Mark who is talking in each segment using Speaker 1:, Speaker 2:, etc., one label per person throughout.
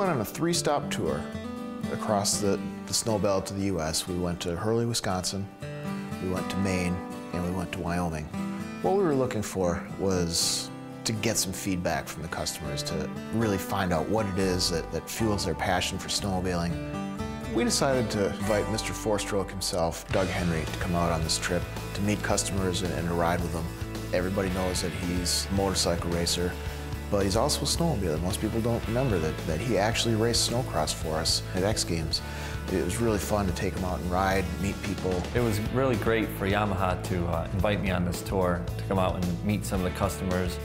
Speaker 1: went on a three-stop tour across the, the snow belt to the U.S. We went to Hurley, Wisconsin, we went to Maine, and we went to Wyoming. What we were looking for was to get some feedback from the customers to really find out what it is that, that fuels their passion for snowmobiling. We decided to invite Mr. Four-Stroke himself, Doug Henry, to come out on this trip to meet customers and, and to ride with them. Everybody knows that he's a motorcycle racer, but he's also a snowmobiler. Most people don't remember that, that he actually raced snocross for us at X Games. It was really fun to take him out and ride, meet people.
Speaker 2: It was really great for Yamaha to uh, invite me on this tour, to come out and meet some of the customers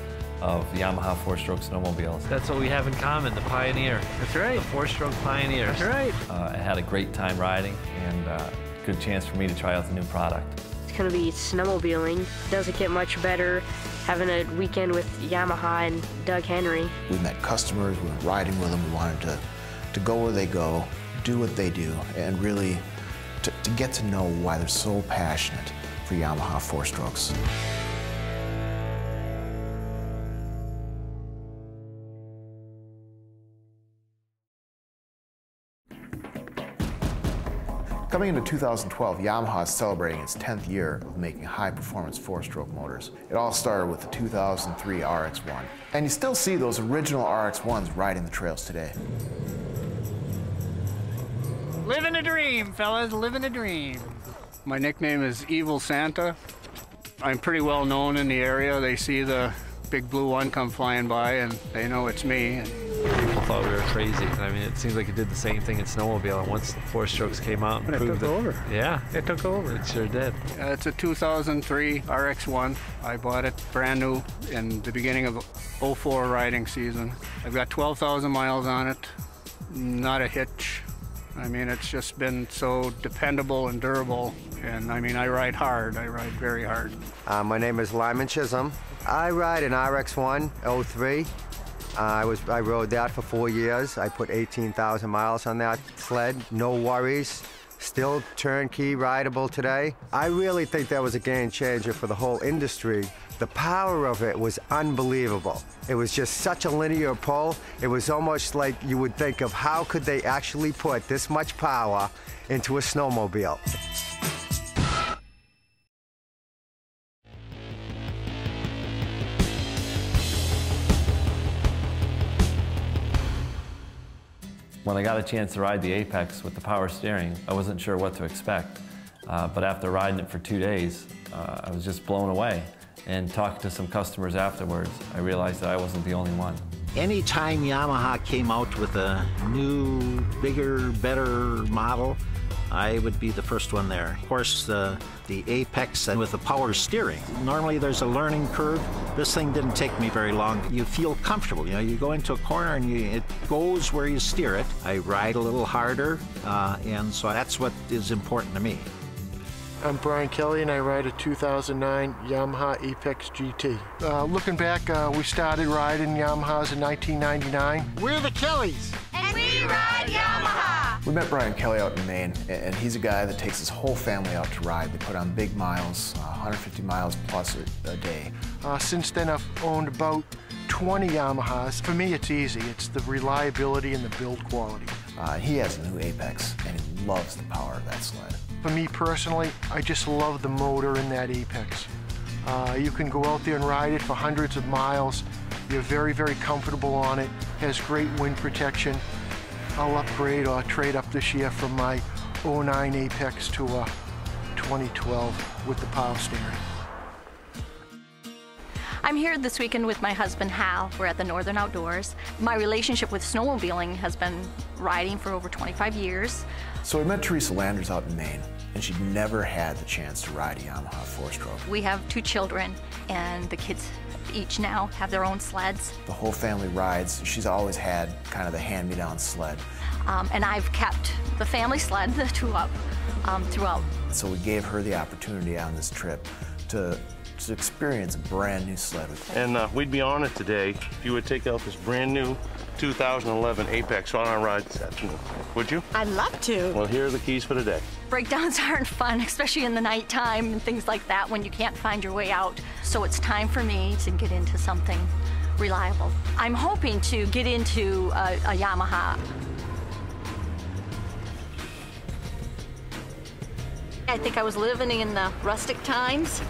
Speaker 2: of the Yamaha four-stroke snowmobiles.
Speaker 3: That's what we have in common, the pioneer.
Speaker 4: That's right.
Speaker 3: The four-stroke Pioneer.
Speaker 4: That's right.
Speaker 2: Uh, I had a great time riding and uh, good chance for me to try out the new product.
Speaker 5: It's gonna be snowmobiling. Doesn't get much better having a weekend with Yamaha and Doug Henry.
Speaker 1: We met customers, we were riding with them, we wanted to, to go where they go, do what they do, and really to, to get to know why they're so passionate for Yamaha four strokes. Coming into 2012, Yamaha is celebrating its 10th year of making high-performance four-stroke motors. It all started with the 2003 RX-1. And you still see those original RX-1s riding the trails today.
Speaker 4: Living a dream, fellas, living a dream.
Speaker 6: My nickname is Evil Santa. I'm pretty well known in the area. They see the big blue one come flying by and they know it's me.
Speaker 3: People thought we were crazy. I mean, it seems like it did the same thing in snowmobile. And once the four strokes came out and
Speaker 6: But it
Speaker 3: proved
Speaker 6: took
Speaker 3: it,
Speaker 6: over.
Speaker 3: Yeah,
Speaker 6: It took over.
Speaker 3: it sure did.
Speaker 6: Uh, it's a 2003 RX-1. I bought it brand new in the beginning of 04 riding season. I've got 12,000 miles on it. Not a hitch. I mean, it's just been so dependable and durable. And I mean, I ride hard. I ride very hard.
Speaker 7: Uh, my name is Lyman Chisholm. I ride an RX-1 03. I was I rode that for four years. I put 18,000 miles on that sled. No worries. Still turnkey rideable today. I really think that was a game changer for the whole industry. The power of it was unbelievable. It was just such a linear pull. It was almost like you would think of how could they actually put this much power into a snowmobile.
Speaker 2: When I got a chance to ride the Apex with the power steering, I wasn't sure what to expect. Uh, but after riding it for two days, uh, I was just blown away. And talking to some customers afterwards, I realized that I wasn't the only one.
Speaker 8: Anytime Yamaha came out with a new, bigger, better model, I would be the first one there. Of course, the, the Apex and with the power steering. Normally there's a learning curve. This thing didn't take me very long. You feel comfortable. You know, you go into a corner and you, it goes where you steer it. I ride a little harder, uh, and so that's what is important to me.
Speaker 9: I'm Brian Kelly and I ride a 2009 Yamaha Apex GT. Uh, looking back, uh, we started riding Yamahas in 1999.
Speaker 4: We're the Kellys.
Speaker 10: And we ride Yamaha!
Speaker 1: Met Brian Kelly out in Maine, and he's a guy that takes his whole family out to ride. They put on big miles, uh, 150 miles plus a, a day.
Speaker 9: Uh, since then, I've owned about 20 Yamahas. For me, it's easy. It's the reliability and the build quality.
Speaker 1: Uh, he has a new Apex, and he loves the power of that sled.
Speaker 9: For me personally, I just love the motor in that Apex. Uh, you can go out there and ride it for hundreds of miles. You're very, very comfortable on it. Has great wind protection. I'll upgrade or trade up this year from my 09 Apex to a 2012 with the power steering.
Speaker 10: I'm here this weekend with my husband Hal. We're at the Northern Outdoors. My relationship with snowmobiling has been riding for over 25 years.
Speaker 1: So we met Teresa Landers out in Maine, and she'd never had the chance to ride a Yamaha four-stroke.
Speaker 10: We have two children, and the kids each now have their own sleds.
Speaker 1: The whole family rides. She's always had kind of the hand-me-down sled.
Speaker 10: Um, and I've kept the family sled, the two up, um, throughout.
Speaker 1: So we gave her the opportunity on this trip to, to experience a brand new sled with her.
Speaker 11: And uh, we'd be honored today if you would take out this brand new 2011 Apex on our ride this afternoon. Would you?
Speaker 10: I'd love to.
Speaker 11: Well, here are the keys for today.
Speaker 10: Breakdowns aren't fun, especially in the nighttime and things like that when you can't find your way out. So it's time for me to get into something reliable. I'm hoping to get into a, a Yamaha. I think I was living in the rustic times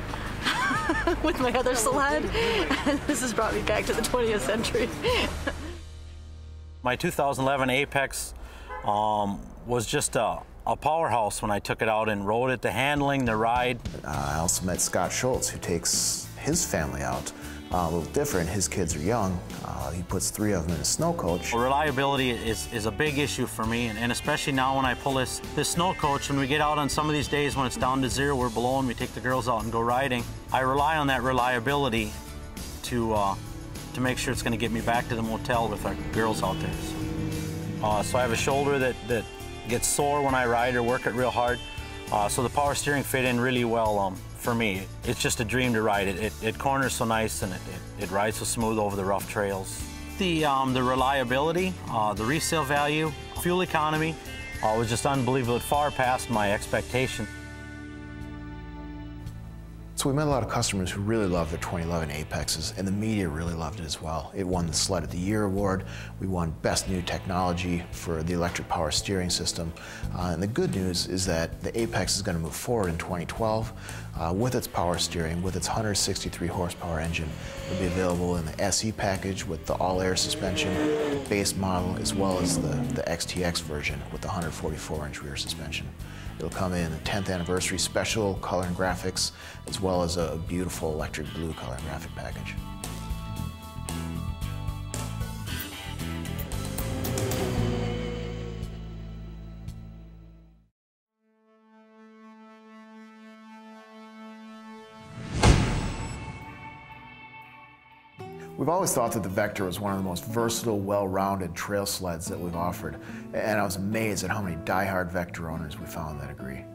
Speaker 10: with my other sled. this has brought me back to the 20th century.
Speaker 12: my 2011 Apex um, was just a, a, powerhouse when I took it out and rode it, the handling, the ride.
Speaker 1: Uh, I also met Scott Schultz, who takes his family out. Uh, a little different, his kids are young. Uh, he puts three of them in a snow coach.
Speaker 12: Reliability is, is a big issue for me, and, and, especially now when I pull this, this snow coach, when we get out on some of these days when it's down to zero, we're below and we take the girls out and go riding. I rely on that reliability to, uh, to make sure it's gonna get me back to the motel with our girls out there. Uh, so I have a shoulder that, that gets sore when I ride or work it real hard. Uh, so the power steering fit in really well um, for me. It's just a dream to ride it. It, it corners so nice and it, it, it, rides so smooth over the rough trails. The, um, the reliability, uh, the resale value, fuel economy uh, was just unbelievable. It far past my expectation.
Speaker 1: So we met a lot of customers who really loved the 2011 Apexes, and the media really loved it as well. It won the Sled of the Year award. We won Best New Technology for the electric power steering system. Uh, and the good news is that the Apex is going to move forward in 2012 uh, with its power steering, with its 163 horsepower engine. It'll be available in the SE package with the all-air suspension, base model, as well as the, the XTX version with the 144-inch rear suspension. It'll come in a 10th anniversary special color and graphics, as well as a beautiful electric blue color and graphic package. We've always thought that the Vector was one of the most versatile, well-rounded trail sleds that we've offered, and I was amazed at how many die-hard Vector owners we found that agree.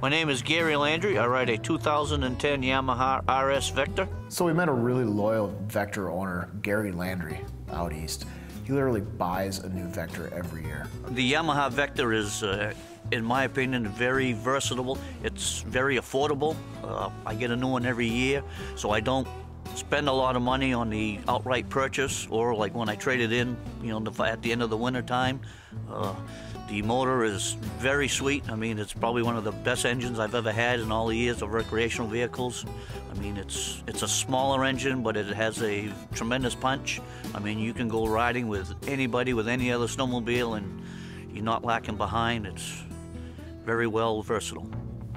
Speaker 13: My name is Gary Landry. I ride a 2010 Yamaha RS Vector.
Speaker 1: So we met a really loyal Vector owner, Gary Landry, out east. He literally buys a new Vector every year.
Speaker 13: The Yamaha Vector is, uh, in my opinion, very versatile. It's very affordable. Uh, I get a new one every year, so I don't spend a lot of money on the outright purchase or like when I trade it in, you know, at the end of the winter time. Uh, the motor is very sweet. I mean, it's probably one of the best engines I've ever had in all the years of recreational vehicles. I mean, it's it's a smaller engine, but it has a tremendous punch. I mean, you can go riding with anybody, with any other snowmobile, and you're not lacking behind. It's very well versatile.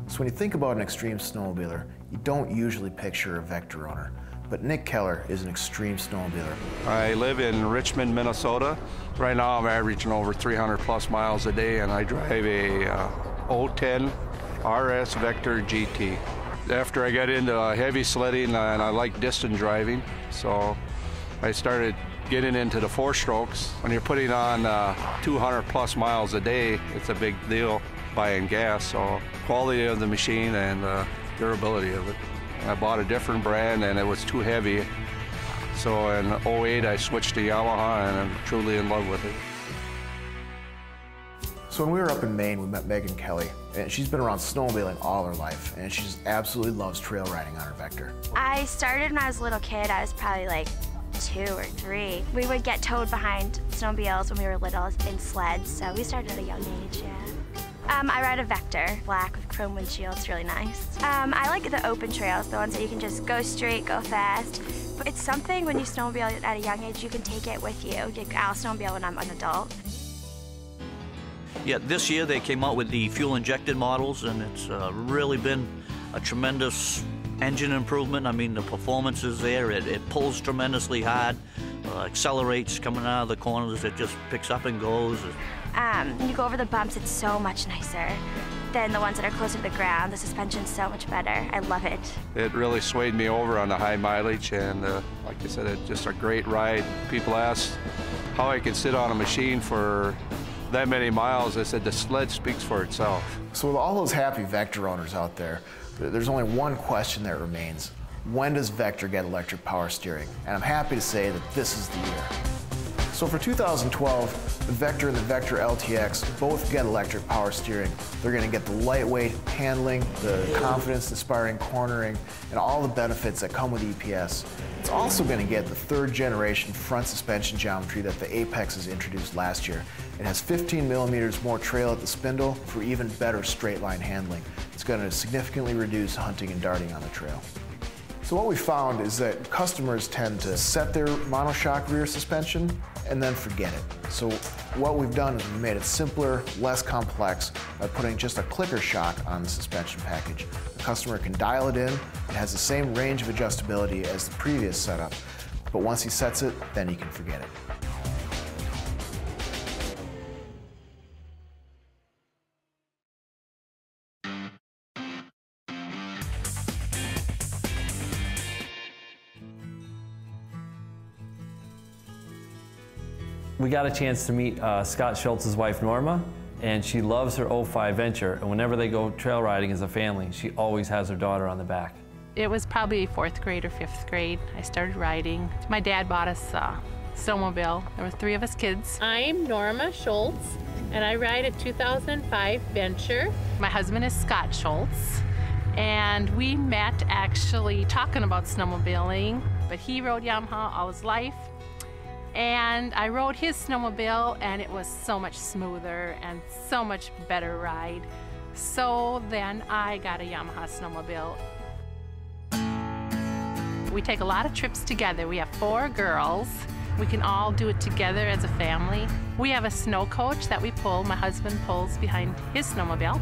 Speaker 1: So when you think about an extreme snowmobiler, you don't usually picture a Vector owner. But Nick Keller is an extreme snowmobiler.
Speaker 14: I live in Richmond, Minnesota. Right now I'm averaging over 300 plus miles a day and I drive a uh, 010 RS Vector GT. After I got into heavy sledding and I like distance driving, so I started getting into the four strokes. When you're putting on uh, 200 plus miles a day, it's a big deal buying gas. So quality of the machine and uh, durability of it. I bought a different brand and it was too heavy. So in 08 I switched to Yamaha and I'm truly in love with it.
Speaker 1: So when we were up in Maine, we met Megan Kelly, and she's been around snowmobiling all her life, and she just absolutely loves trail riding on her Vector.
Speaker 15: I started when I was a little kid. I was probably like two or three. We would get towed behind snowmobiles when we were little in sleds, so we started at a young age, yeah. Um, I ride a Vector, black with chrome windshield. It's really nice. Um, I like the open trails, the ones that you can just go straight, go fast. But it's something when you snowmobile at a young age, you can take it with you. I'll snowmobile when I'm an adult.
Speaker 13: Yeah, this year they came out with the fuel-injected models, and it's uh, really been a tremendous engine improvement. I mean, the performance is there. It, it pulls tremendously hard, uh, accelerates coming out of the corners. It just picks up and goes.
Speaker 15: Um, when you go over the bumps, it's so much nicer than the ones that are closer to the ground. The suspension's so much better. I love it.
Speaker 14: It really swayed me over on the high mileage, and uh, like I said, it's just a great ride. People ask how I can sit on a machine for that many miles. I said the sled speaks for itself.
Speaker 1: So with all those happy Vector owners out there, there's only one question that remains. When does Vector get electric power steering? And I'm happy to say that this is the year. So for 2012, the Vector and the Vector LTX both get electric power steering. They're going to get the lightweight handling, the confidence-inspiring cornering, and all the benefits that come with EPS. It's also going to get the third generation front suspension geometry that the Apex has introduced last year. It has 15 millimeters more trail at the spindle for even better straight line handling. It's going to significantly reduce hunting and darting on the trail. So what we found is that customers tend to set their monoshock rear suspension and then forget it. So what we've done is we made it simpler, less complex by putting just a clicker shock on the suspension package. The customer can dial it in. It has the same range of adjustability as the previous setup, but once he sets it, then he can forget it.
Speaker 2: We got a chance to meet uh, Scott Schultz's wife Norma, and she loves her 05 Venture. And whenever they go trail riding as a family, she always has her daughter on the back.
Speaker 16: It was probably fourth grade or fifth grade. I started riding. My dad bought us a snowmobile. There were three of us kids.
Speaker 17: I'm Norma Schultz, and I ride a 2005 Venture.
Speaker 16: My husband is Scott Schultz, and we met actually talking about snowmobiling, but he rode Yamaha all his life. And I rode his snowmobile and it was so much smoother and so much better ride. So then I got a Yamaha snowmobile. We take a lot of trips together. We have four girls. We can all do it together as a family. We have a snow coach that we pull. My husband pulls behind his snowmobile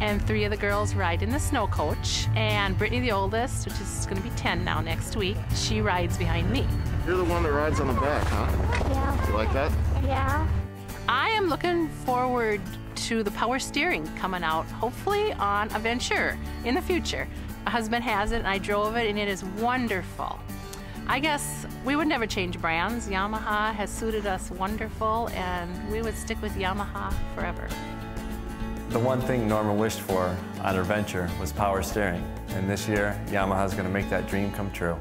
Speaker 16: and three of the girls ride in the snow coach. And Brittany, the oldest, which is going to be 10 now next week, she rides behind me.
Speaker 1: You're the one that rides on the back, huh?
Speaker 15: Yeah.
Speaker 1: You like that?
Speaker 15: Yeah.
Speaker 16: I am looking forward to the power steering coming out, hopefully on a Venture in the future. My husband has it and I drove it and it is wonderful. I guess we would never change brands. Yamaha has suited us wonderful and we would stick with Yamaha forever.
Speaker 2: The one thing Norma wished for on her venture was power steering. And this year, Yamaha is going to make that dream come true.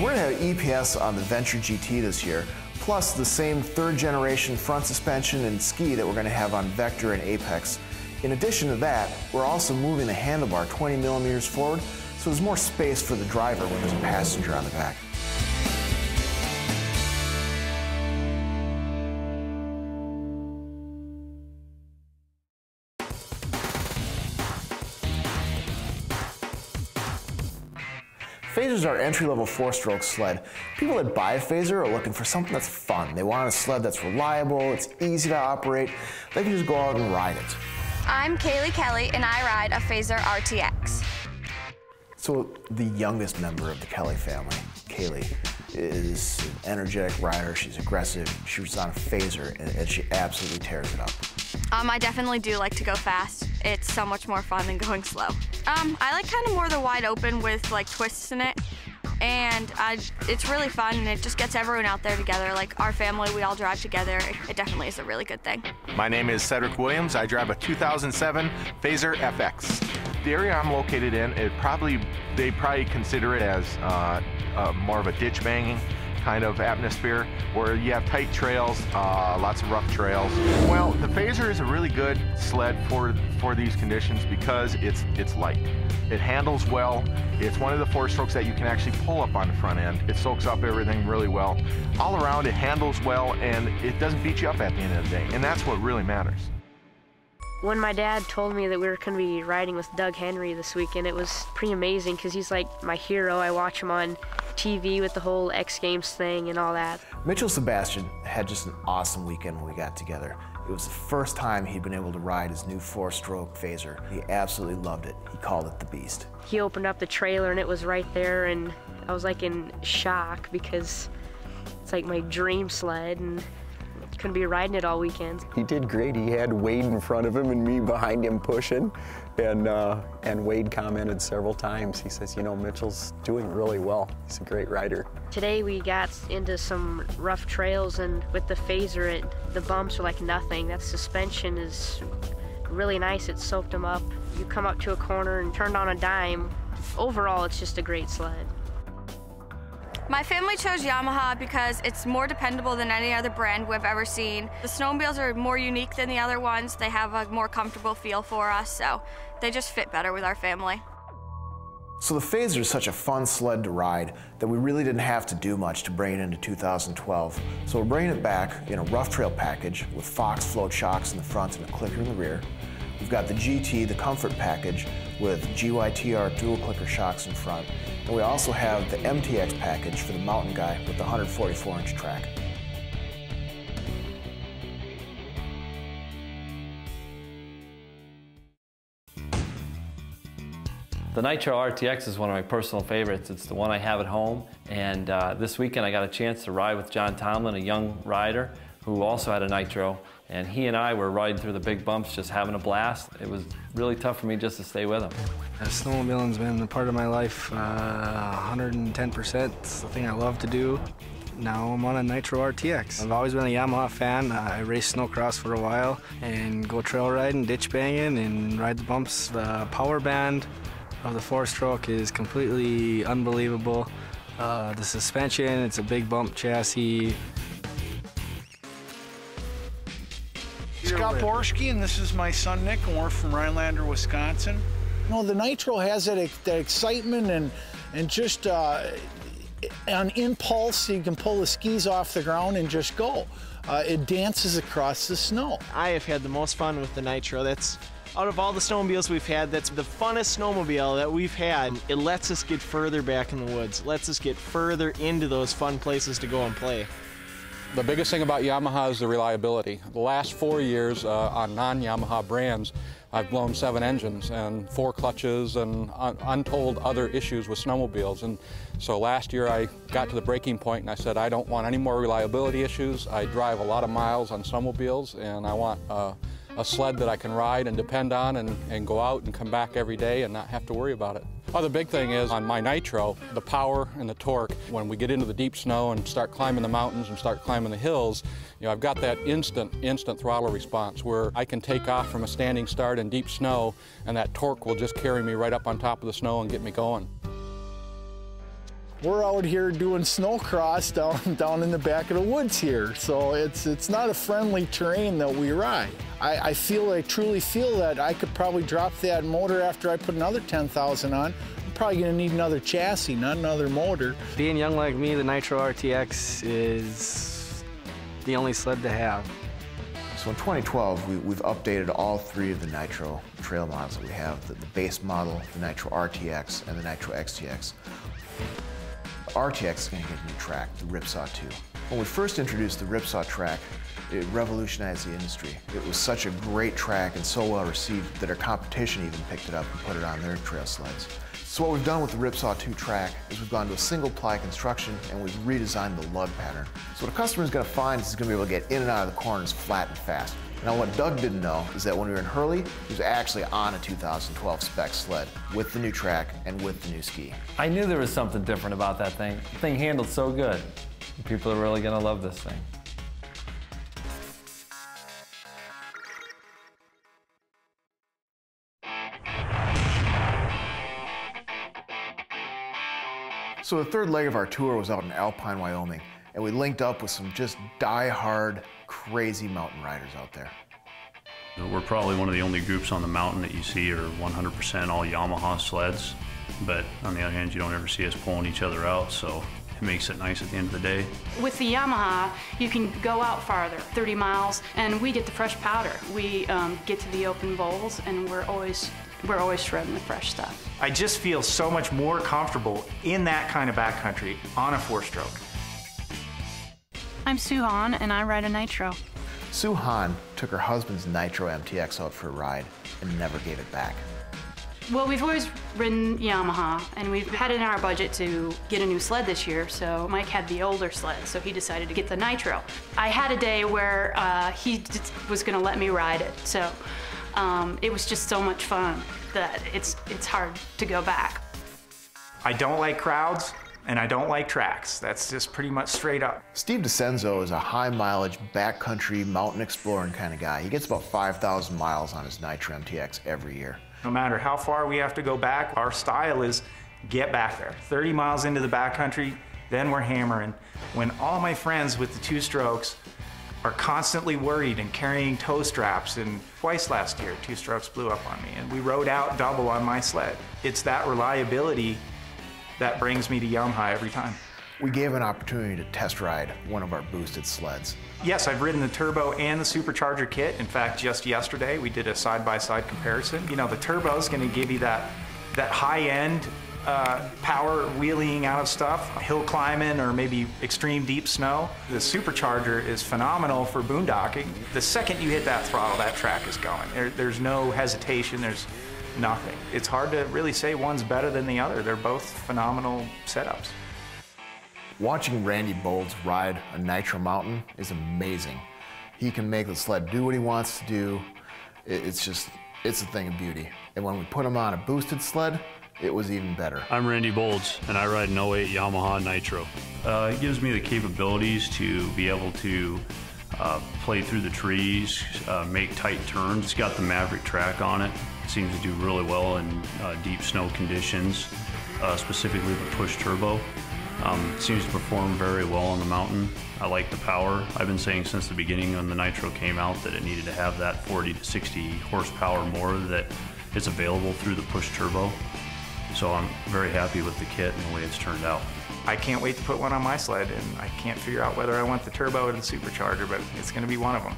Speaker 1: We're going to have EPS on the Venture GT this year, plus the same third generation front suspension and ski that we're going to have on Vector and Apex. In addition to that, we're also moving the handlebar 20 millimeters forward, so there's more space for the driver when there's a passenger on the back. Phazers our entry-level four-stroke sled. People that buy a Phazer are looking for something that's fun. They want a sled that's reliable, it's easy to operate. They can just go out and ride it.
Speaker 18: I'm Kaylee Kelly, and I ride a Phazer RTX.
Speaker 1: So the youngest member of the Kelly family, Kaylee, is an energetic rider. She's aggressive. She was on a Phazer, and, and she absolutely tears it up.
Speaker 18: Um, I definitely do like to go fast. It's so much more fun than going slow. Um, I like kind of more the wide open with like twists in it. And I, it's really fun and it just gets everyone out there together. Like our family, we all drive together. It, it definitely is a really good thing.
Speaker 19: My name is Cedric Williams. I drive a 2007 Phazer FX. The area I'm located in, it probably they probably consider it as uh, uh, more of a ditch banging kind of atmosphere where you have tight trails, uh, lots of rough trails. Well, the Phazer is a really good sled for for these conditions because it's it's light. It handles well. It's one of the four strokes that you can actually pull up on the front end. It soaks up everything really well. All around, it handles well and it doesn't beat you up at the end of the day. And that's what really matters.
Speaker 5: When my dad told me that we were going to be riding with Doug Henry this weekend, it was pretty amazing because he's like my hero. I watch him on TV with the whole X Games thing and all that.
Speaker 1: Mitchell Sebastian had just an awesome weekend when we got together. It was the first time he'd been able to ride his new four-stroke Phazer. He absolutely loved it. He called it the Beast.
Speaker 5: He opened up the trailer and it was right there and I was like in shock because it's like my dream sled and couldn't be riding it all weekend.
Speaker 20: He did great. He had Wade in front of him and me behind him pushing. And, uh, and Wade commented several times. He says, you know, Mitchell's doing really well. He's a great rider.
Speaker 5: Today we got into some rough trails and with the Phazer, it, the bumps are like nothing. That suspension is really nice. It soaked them up. You come up to a corner and turned on a dime. Overall, it's just a great sled.
Speaker 18: My family chose Yamaha because it's more dependable than any other brand we've ever seen. The snowmobiles are more unique than the other ones. They have a more comfortable feel for us, so they just fit better with our family.
Speaker 1: So the Phazer is such a fun sled to ride that we really didn't have to do much to bring it into 2012. So we're bringing it back in a rough trail package with Fox float shocks in the front and a clicker in the rear. We've got the GT, the comfort package, with GYTR dual clicker shocks in front. And we also have the MTX package for the mountain guy with the 144 inch track.
Speaker 2: The Nytro RTX is one of my personal favorites. It's the one I have at home. And uh, this weekend I got a chance to ride with John Tomlin, a young rider who also had a Nytro. And he and I were riding through the big bumps, just having a blast. It was really tough for me just to stay with him.
Speaker 21: Uh, snowmobiling's been a part of my life, uh, 110%. It's the thing I love to do. Now I'm on a Nytro RTX. I've always been a Yamaha fan. Uh, I raced snocross for a while and go trail riding, ditch banging, and ride the bumps. The power band of the four-stroke is completely unbelievable. Uh, the suspension, it's a big bump chassis.
Speaker 22: Scott Borski, and this is my son Nick, and we're from Rhinelander, Wisconsin. You know, the Nytro has that, that excitement and, and just uh, on impulse, you can pull the skis off the ground and just go. Uh, it dances across the snow.
Speaker 23: I have had the most fun with the Nytro. That's out of all the snowmobiles we've had, that's the funnest snowmobile that we've had. It lets us get further back in the woods, lets us get further into those fun places to go and play.
Speaker 24: The biggest thing about Yamaha is the reliability. The last four years uh, on non-Yamaha brands, I've blown seven engines and four clutches and un untold other issues with snowmobiles. And so last year I got to the breaking point and I said, I don't want any more reliability issues. I drive a lot of miles on snowmobiles and I want uh, a sled that I can ride and depend on and, and go out and come back every day and not have to worry about it. Oh, the big thing is on my Nytro, the power and the torque, when we get into the deep snow and start climbing the mountains and start climbing the hills, you know, I've got that instant, instant throttle response where I can take off from a standing start in deep snow and that torque will just carry me right up on top of the snow and get me going.
Speaker 22: We're out here doing snocross down, down in the back of the woods here, so it's, it's not a friendly terrain that we ride. I, I feel, I truly feel that I could probably drop that motor after I put another 10,000 on. I'm probably gonna need another chassis, not another motor.
Speaker 23: Being young like me, the Nytro RTX is the only sled to have.
Speaker 1: So in 2012, we, have updated all three of the Nytro trail models that we have, the, the base model, the Nytro RTX, and the Nytro XTX. RTX is going to get a new track, the Ripsaw 2. When we first introduced the Ripsaw track, it revolutionized the industry. It was such a great track and so well received that our competition even picked it up and put it on their trail sleds. So what we've done with the Ripsaw 2 track is we've gone to a single ply construction and we've redesigned the lug pattern. So what a customer is going to find is he's going to be able to get in and out of the corners flat and fast. Now what Doug didn't know is that when we were in Hurley, he was actually on a 2012 spec sled with the new track and with the new ski.
Speaker 2: I knew there was something different about that thing. The thing handled so good. People are really gonna love this thing.
Speaker 1: So the third leg of our tour was out in Alpine, Wyoming, and we linked up with some just die-hard crazy mountain riders out there.
Speaker 25: We're probably one of the only groups on the mountain that you see are 100% all Yamaha sleds, but on the other hand, you don't ever see us pulling each other out, so it makes it nice at the end of the day.
Speaker 26: With the Yamaha, you can go out farther, 30 miles, and we get the fresh powder. We um, get to the open bowls, and we're always we're always shredding the fresh stuff.
Speaker 27: I just feel so much more comfortable in that kind of backcountry on a four-stroke.
Speaker 26: I'm Sue Hahn, and I ride a Nytro.
Speaker 1: Sue Hahn took her husband's Nytro MTX out for a ride and never gave it back.
Speaker 26: Well, we've always ridden Yamaha, and we've had it in our budget to get a new sled this year, so Mike had the older sled, so he decided to get the Nytro. I had a day where uh, he was gonna let me ride it, so um, it was just so much fun that it's, it's hard to go back.
Speaker 27: I don't like crowds and I don't like tracks. That's just pretty much straight up.
Speaker 1: Steve DeCenzo is a high mileage, backcountry, mountain exploring kind of guy. He gets about 5,000 miles on his Nytro MTX every year.
Speaker 27: No matter how far we have to go back, our style is get back there. 30 miles into the backcountry, Then we're hammering. When all my friends with the two strokes are constantly worried and carrying toe straps, and twice last year, two strokes blew up on me, and we rode out double on my sled. It's that reliability that brings me to Yamaha every time.
Speaker 1: We gave an opportunity to test ride one of our boosted sleds.
Speaker 27: Yes, I've ridden the turbo and the supercharger kit. In fact, just yesterday we did a side-by-side comparison. You know, the turbo is going to give you that that high-end uh, power wheeling out of stuff, hill climbing or maybe extreme deep snow. The supercharger is phenomenal for boondocking. The second you hit that throttle, that track is going. There, there's no hesitation. There's nothing. It's hard to really say one's better than the other. They're both phenomenal setups.
Speaker 1: Watching Randy Bolds ride a Nytro Mountain is amazing. He can make the sled do what he wants to do. It's just, it's a thing of beauty. And when we put him on a boosted sled, it was even better.
Speaker 25: I'm Randy Bolds, and I ride an 08 Yamaha Nytro. Uh, it gives me the capabilities to be able to uh, play through the trees, uh, make tight turns. It's got the Maverick track on it. Seems to do really well in uh, deep snow conditions, uh, specifically the push turbo. Um, seems to perform very well on the mountain. I like the power. I've been saying since the beginning when the Nytro came out that it needed to have that 40 to 60 horsepower more that is available through the push turbo. So I'm very happy with the kit and the way it's turned out.
Speaker 27: I can't wait to put one on my sled, and I can't figure out whether I want the turbo or the supercharger, but it's going to be one of them.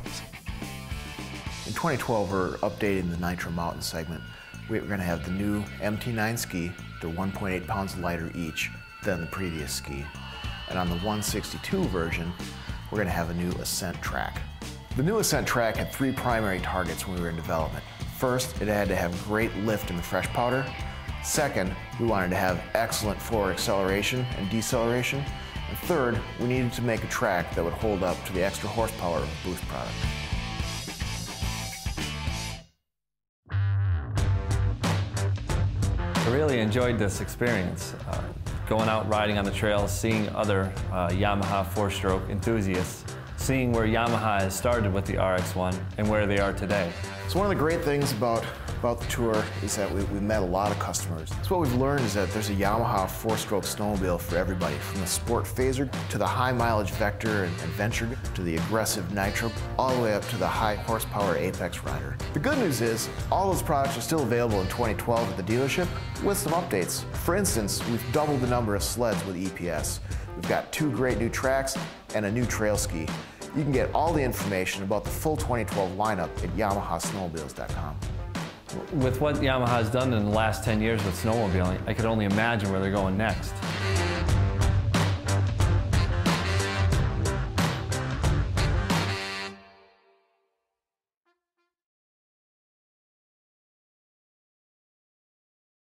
Speaker 1: In 2012, we're updating the Nytro Mountain segment. We're going to have the new MT9 ski. They're 1.8 pounds lighter each than the previous ski. And on the 162 version, we're going to have a new Ascent track. The new Ascent track had three primary targets when we were in development. First, it had to have great lift in the fresh powder. Second, we wanted to have excellent forward acceleration and deceleration. And third, we needed to make a track that would hold up to the extra horsepower of a boost product.
Speaker 2: Really enjoyed this experience. Uh, going out riding on the trails, seeing other uh, Yamaha four-stroke enthusiasts, seeing where Yamaha has started with the RX-1 and where they are today.
Speaker 1: So one of the great things about, about the tour is that we, we met a lot of customers. So what we've learned is that there's a Yamaha four-stroke snowmobile for everybody, from the sport phazer to the high mileage Vector and, and Venture to the aggressive Nytro, all the way up to the high horsepower Apex Rider. The good news is all those products are still available in 2012 at the dealership with some updates. For instance, we've doubled the number of sleds with EPS. We've got two great new tracks and a new trail ski. You can get all the information about the full 2012 lineup at YamahaSnowmobiles.com.
Speaker 2: With what Yamaha has done in the last 10 years with snowmobiling, I could only imagine where they're going next.